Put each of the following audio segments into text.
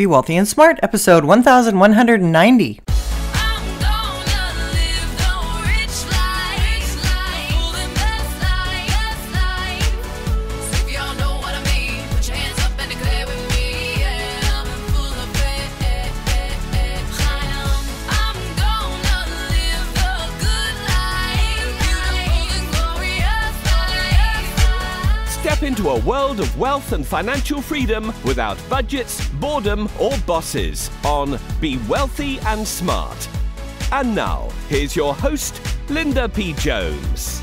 Be Wealthy and Smart, episode 1190. A world of wealth and financial freedom without budgets, boredom, or bosses on Be Wealthy and Smart. And now, here's your host, Linda P. Jones.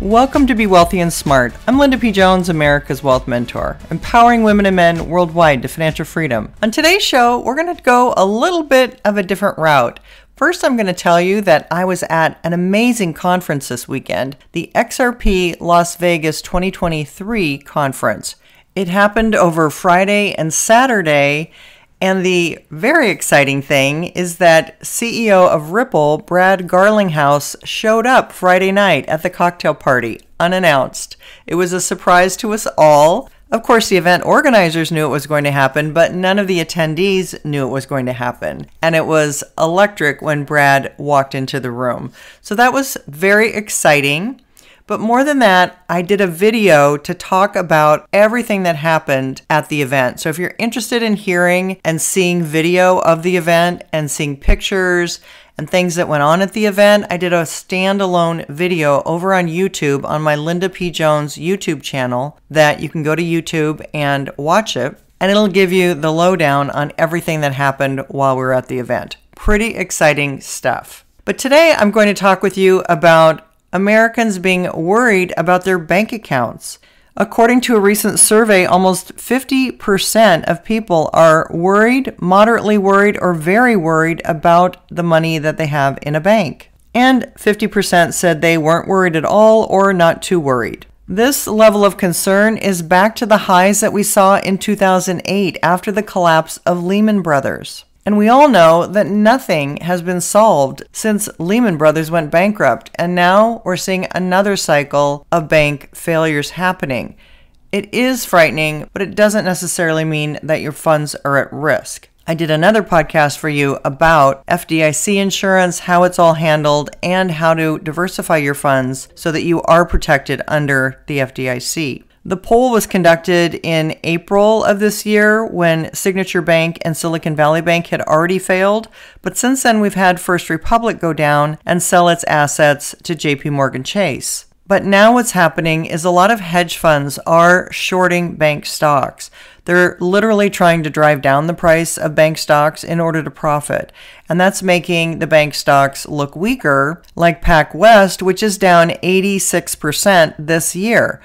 Welcome to Be Wealthy and Smart. I'm Linda P. Jones, America's Wealth Mentor, empowering women and men worldwide to financial freedom. On today's show, we're going to go a little bit of a different route. First, I'm going to tell you that I was at an amazing conference this weekend, the XRP Las Vegas 2023 conference. It happened over Friday and Saturday, and the very exciting thing is that CEO of Ripple, Brad Garlinghouse, showed up Friday night at the cocktail party unannounced. It was a surprise to us all. Of course, the event organizers knew it was going to happen, but none of the attendees knew it was going to happen. And it was electric when Brad walked into the room. So that was very exciting. But more than that, I did a video to talk about everything that happened at the event. So if you're interested in hearing and seeing video of the event and seeing pictures and things that went on at the event, I did a standalone video over on YouTube on my Linda P. Jones YouTube channel that you can go to YouTube and watch it. And it'll give you the lowdown on everything that happened while we were at the event. Pretty exciting stuff. But today I'm going to talk with you about Americans being worried about their bank accounts. According to a recent survey, almost 50% of people are worried, moderately worried, or very worried about the money that they have in a bank. And 50% said they weren't worried at all or not too worried. This level of concern is back to the highs that we saw in 2008 after the collapse of Lehman Brothers. And we all know that nothing has been solved since Lehman Brothers went bankrupt, and now we're seeing another cycle of bank failures happening. It is frightening, but it doesn't necessarily mean that your funds are at risk. I did another podcast for you about FDIC insurance, how it's all handled, and how to diversify your funds so that you are protected under the FDIC. The poll was conducted in April of this year when Signature Bank and Silicon Valley Bank had already failed, but since then we've had First Republic go down and sell its assets to JP Morgan Chase. But now what's happening is a lot of hedge funds are shorting bank stocks. They're literally trying to drive down the price of bank stocks in order to profit. And that's making the bank stocks look weaker, like PacWest, which is down 86% this year.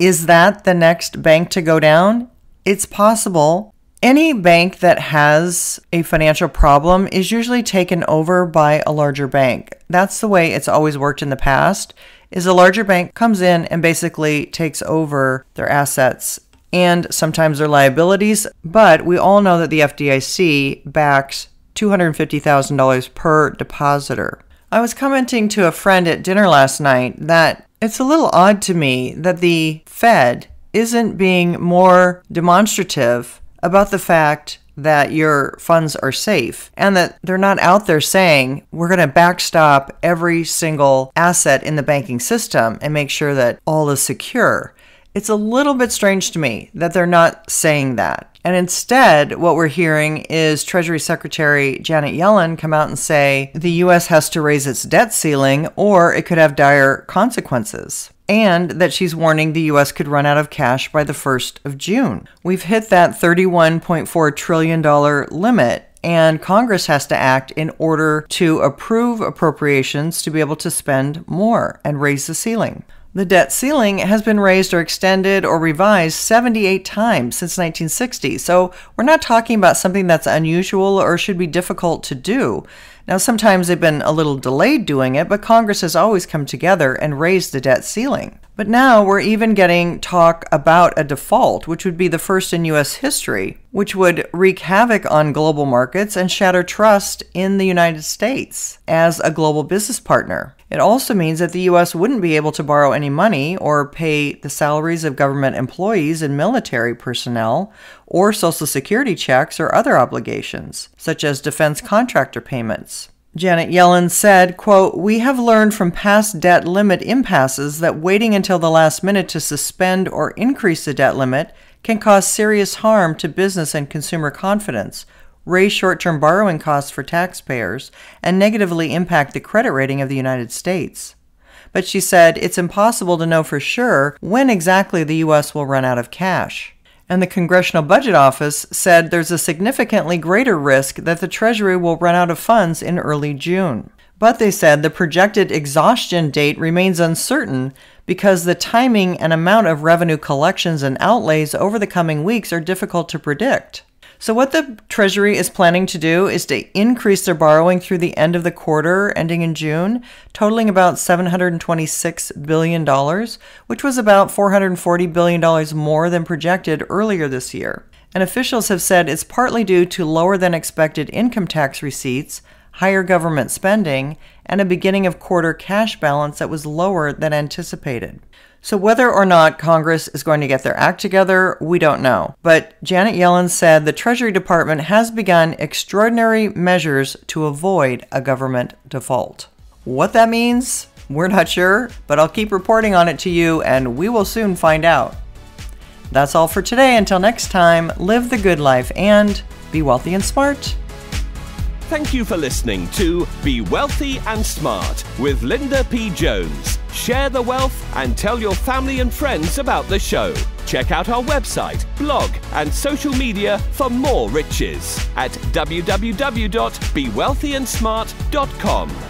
Is that the next bank to go down? It's possible. Any bank that has a financial problem is usually taken over by a larger bank. That's the way it's always worked in the past. Is a larger bank comes in and basically takes over their assets and sometimes their liabilities, but we all know that the FDIC backs $250,000 per depositor. I was commenting to a friend at dinner last night that it's a little odd to me that the Fed isn't being more demonstrative about the fact that your funds are safe and that they're not out there saying we're going to backstop every single asset in the banking system and make sure that all is secure. It's a little bit strange to me that they're not saying that. And instead, what we're hearing is Treasury Secretary Janet Yellen come out and say the US has to raise its debt ceiling or it could have dire consequences. And that she's warning the US could run out of cash by the 1st of June. We've hit that $31.4 trillion limit and Congress has to act in order to approve appropriations to be able to spend more and raise the ceiling. The debt ceiling has been raised or extended or revised 78 times since 1960, so we're not talking about something that's unusual or should be difficult to do. Now, sometimes they've been a little delayed doing it, but Congress has always come together and raised the debt ceiling. But now we're even getting talk about a default, which would be the first in US history, which would wreak havoc on global markets and shatter trust in the United States as a global business partner. It also means that the US wouldn't be able to borrow any money or pay the salaries of government employees and military personnel, or Social Security checks or other obligations, such as defense contractor payments. Janet Yellen said, quote, We have learned from past debt limit impasses that waiting until the last minute to suspend or increase the debt limit can cause serious harm to business and consumer confidence, raise short term borrowing costs for taxpayers, and negatively impact the credit rating of the United States. But she said it's impossible to know for sure when exactly the U.S. will run out of cash and the Congressional Budget Office said there's a significantly greater risk that the Treasury will run out of funds in early June. But they said the projected exhaustion date remains uncertain because the timing and amount of revenue collections and outlays over the coming weeks are difficult to predict. So, what the Treasury is planning to do is to increase their borrowing through the end of the quarter, ending in June, totaling about $726 billion, which was about $440 billion more than projected earlier this year. And officials have said it's partly due to lower than expected income tax receipts, higher government spending, and a beginning of quarter cash balance that was lower than anticipated. So, whether or not Congress is going to get their act together, we don't know. But Janet Yellen said the Treasury Department has begun extraordinary measures to avoid a government default. What that means, we're not sure, but I'll keep reporting on it to you and we will soon find out. That's all for today. Until next time, live the good life and be wealthy and smart. Thank you for listening to Be Wealthy and Smart with Linda P. Jones. Share the wealth and tell your family and friends about the show. Check out our website, blog, and social media for more riches at www.bewealthyandsmart.com.